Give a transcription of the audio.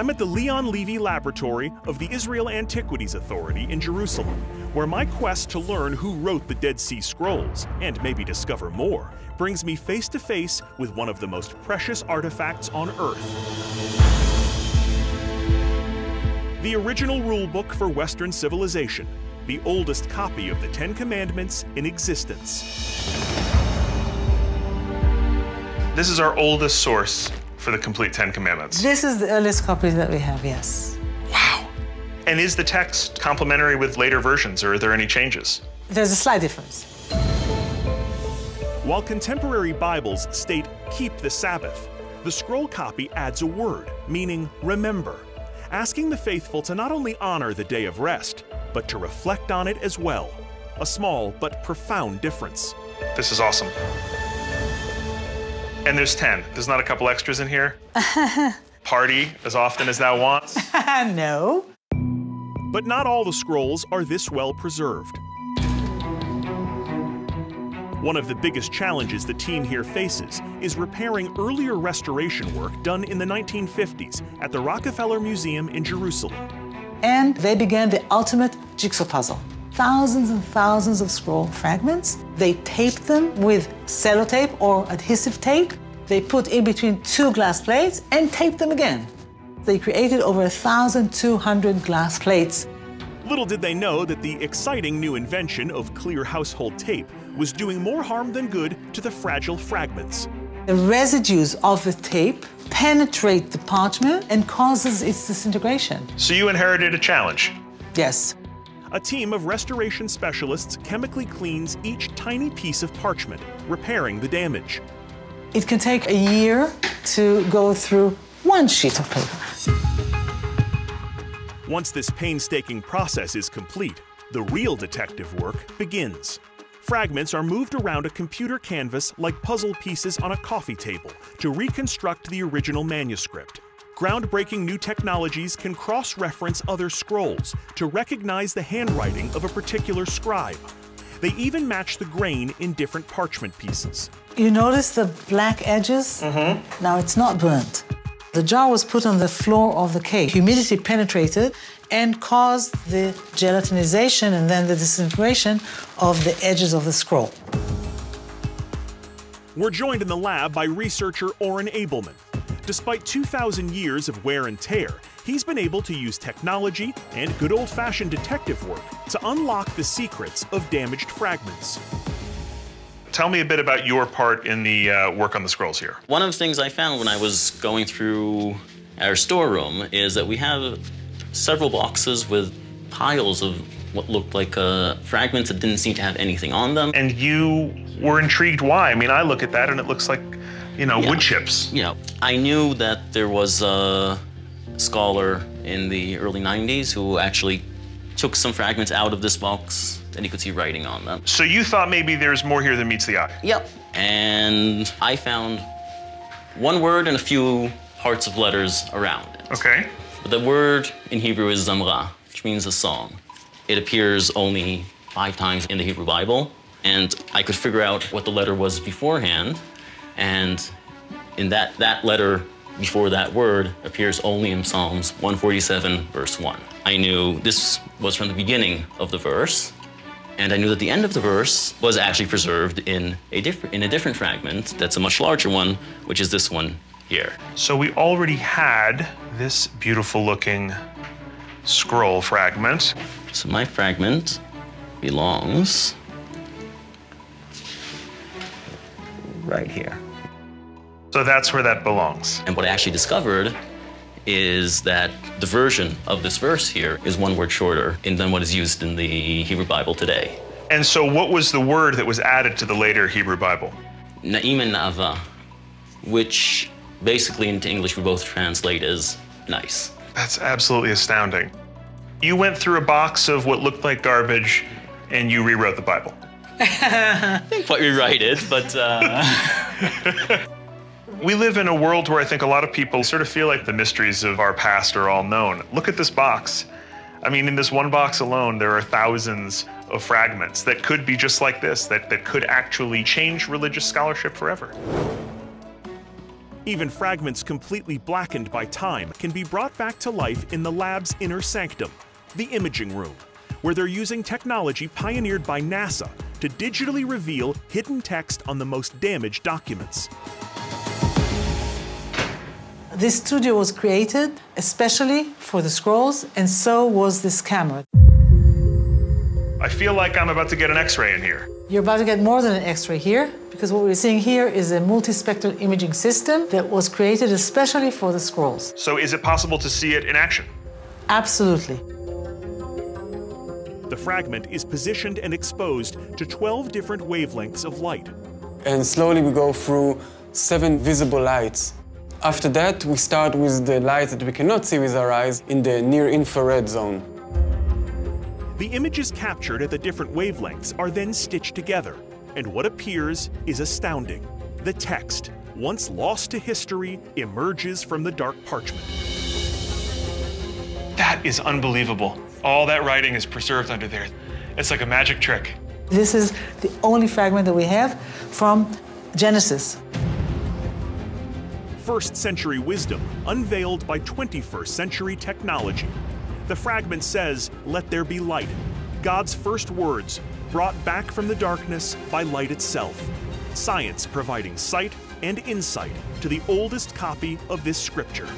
I'm at the Leon Levy Laboratory of the Israel Antiquities Authority in Jerusalem, where my quest to learn who wrote the Dead Sea Scrolls, and maybe discover more, brings me face to face with one of the most precious artifacts on Earth. The original rulebook for Western civilization, the oldest copy of the Ten Commandments in existence. This is our oldest source for the complete Ten Commandments. This is the earliest copy that we have, yes. Wow. And is the text complementary with later versions, or are there any changes? There's a slight difference. While contemporary Bibles state, keep the Sabbath, the scroll copy adds a word, meaning remember, asking the faithful to not only honor the day of rest, but to reflect on it as well. A small but profound difference. This is awesome. And there's 10. There's not a couple extras in here? Party as often as thou wants? no. But not all the scrolls are this well preserved. One of the biggest challenges the team here faces is repairing earlier restoration work done in the 1950s at the Rockefeller Museum in Jerusalem. And they began the ultimate jigsaw puzzle. Thousands and thousands of scroll fragments. They taped them with sellotape or adhesive tape. They put in between two glass plates and taped them again. They created over 1,200 glass plates. Little did they know that the exciting new invention of clear household tape was doing more harm than good to the fragile fragments. The residues of the tape penetrate the parchment and causes its disintegration. So you inherited a challenge. Yes. A team of restoration specialists chemically cleans each tiny piece of parchment, repairing the damage. It can take a year to go through one sheet of paper. Once this painstaking process is complete, the real detective work begins. Fragments are moved around a computer canvas like puzzle pieces on a coffee table to reconstruct the original manuscript. Groundbreaking new technologies can cross reference other scrolls to recognize the handwriting of a particular scribe. They even match the grain in different parchment pieces. You notice the black edges? Mm-hmm. Now it's not burnt. The jar was put on the floor of the cave. Humidity penetrated and caused the gelatinization and then the disintegration of the edges of the scroll. We're joined in the lab by researcher Oren Ableman. Despite 2,000 years of wear and tear, he's been able to use technology and good old fashioned detective work to unlock the secrets of damaged fragments. Tell me a bit about your part in the uh, work on the scrolls here. One of the things I found when I was going through our storeroom is that we have several boxes with piles of what looked like uh, fragments that didn't seem to have anything on them. And you were intrigued why? I mean, I look at that and it looks like, you know, Yeah. wood chips. You know, I knew that there was a scholar in the early 90s who actually took some fragments out of this box and he could see writing on them. So you thought maybe there's more here than meets the eye. Yep. And I found one word and a few parts of letters around it. Okay. But the word in Hebrew is zamra, which means a song. It appears only five times in the Hebrew Bible, and I could figure out what the letter was beforehand, and in that, that letter before that word appears only in Psalms 147, verse 1. I knew this was from the beginning of the verse, and I knew that the end of the verse was actually preserved in a, diff- in a different fragment that's a much larger one, which is this one here. So we already had this beautiful looking scroll fragment. So my fragment belongs right here. So that's where that belongs. And what I actually discovered is that the version of this verse here is one word shorter than what is used in the Hebrew Bible today. And so what was the word that was added to the later Hebrew Bible? Na'im and Na'ava, which basically into English we both translate as nice. That's absolutely astounding. You went through a box of what looked like garbage and you rewrote the Bible. Didn't quite rewrite it, but uh, We live in a world where I think a lot of people sort of feel like the mysteries of our past are all known. Look at this box. I mean, in this one box alone, there are thousands of fragments that could be just like this, that, that could actually change religious scholarship forever. Even fragments completely blackened by time can be brought back to life in the lab's inner sanctum, the imaging room, where they're using technology pioneered by NASA to digitally reveal hidden text on the most damaged documents. This studio was created especially for the scrolls, and so was this camera. I feel like I'm about to get an x-ray in here. You're about to get more than an X-ray here, because what we're seeing here is a multispectral imaging system that was created especially for the scrolls. So is it possible to see it in action? Absolutely. The fragment is positioned and exposed to 12 different wavelengths of light. And slowly we go through seven visible lights. After that, we start with the light that we cannot see with our eyes in the near infrared zone. The images captured at the different wavelengths are then stitched together, and what appears is astounding. The text, once lost to history, emerges from the dark parchment. That is unbelievable. All that writing is preserved under there. It's like a magic trick. This is the only fragment that we have from Genesis. First century wisdom unveiled by 21st century technology. The fragment says, Let there be light. God's first words, brought back from the darkness by light itself. Science providing sight and insight to the oldest copy of this scripture.